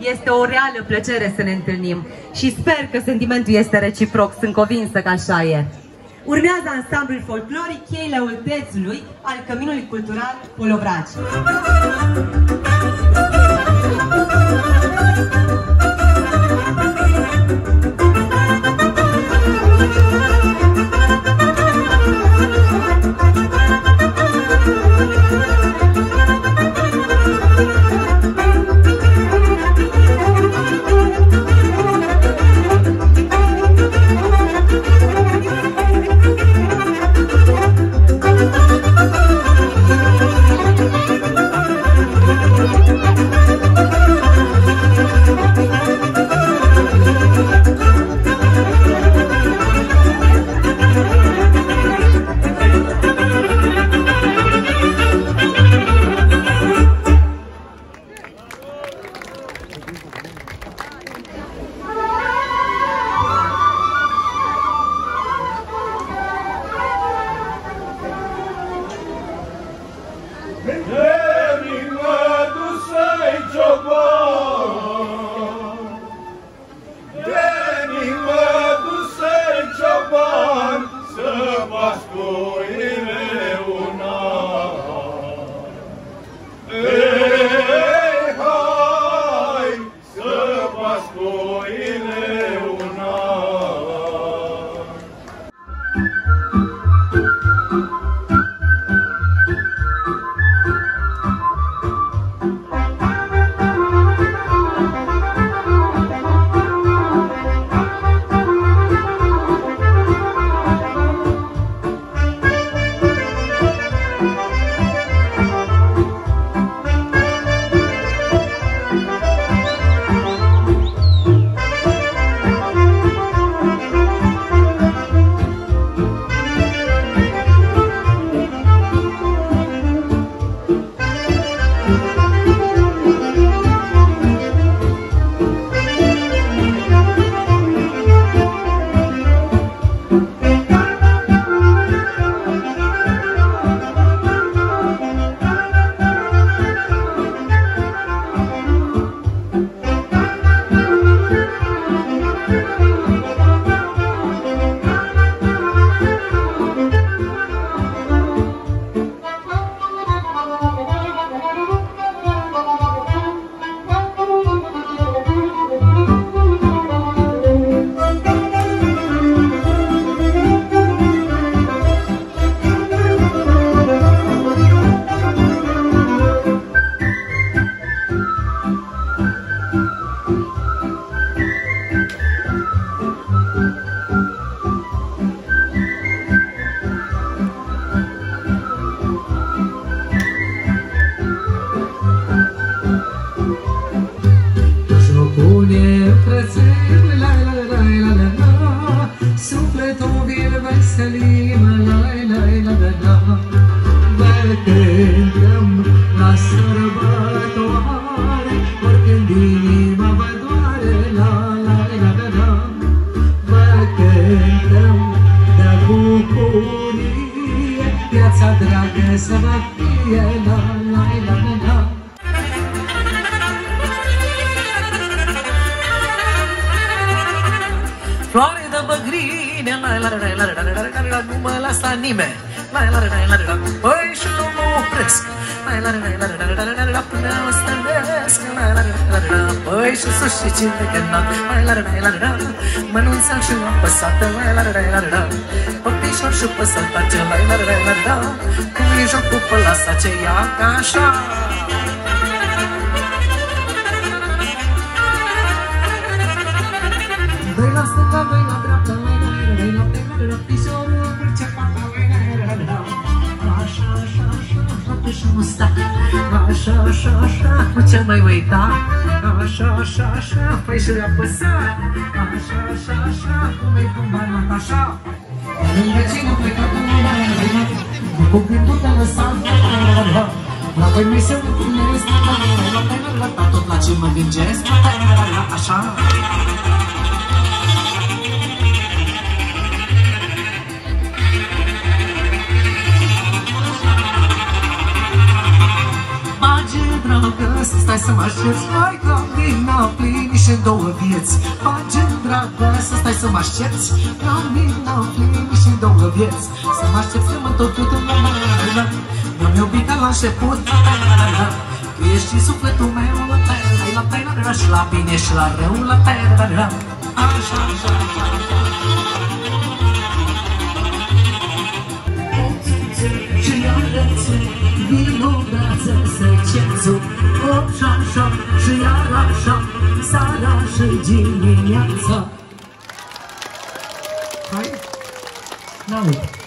Este o reală plăcere să ne întâlnim și sper că sentimentul este reciproc, sunt convinsă că așa e. Urmează ansamblul folcloric Cheile Oltețului al Căminului Cultural Polobraci. vine prețel, la la la la la la, sufletul vine veselim, la la la la la. Vedem la sărbătoare, oricând inima vă doare, la la la la la. Vedem de bucurie, viața dragă să vă fie, la la la la la. Floare de băgrine, la la la la la la la la nu mă lasa nimeni. La la la la la păi și nu mă opresc. La la la la la la la la până o stănesc. La la la la la păi și sus și cine că n-am. La la la la la mănunța și la păsată. La la la la la pe pișor și pe săltace. La la la la la cum e jocul pe lasa ce ia ca așa. Doi la stânga, doi la dreapta, la la la doi la pe la piciorul Curcea pata, la la la la Așa, așa, așa, fată și Așa, așa, așa, cu ce mai uita Așa, așa, așa, păi și la păsat Așa, așa, așa, cum e cum banat, așa Lângă cine pleca cu mâna în vină Cu gândul de lăsat, la voi mi se întâlnesc La pe la tot la ce mă gângesc Așa să mă aștepți. Mai ca mine am plinit și două vieți. Face dragă să stai să mă aștepți. Ca mine am plinit și două vieți. Să mă aștepți că mă tot tot Mi-am iubit la început da, da, da, Tu ești și sufletul meu La tai, la tai, la tai, și la bine și la rău La tai, la tai, la Așa, așa, așa, așa. Vino, grazie, se c'è su, oh, ciao vino brață să cerțu Op și așa și iar așa Seara și dimineața Hai? N-aud